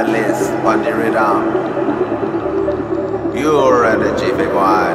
fabulous on the rhythm. Pure energy, big one.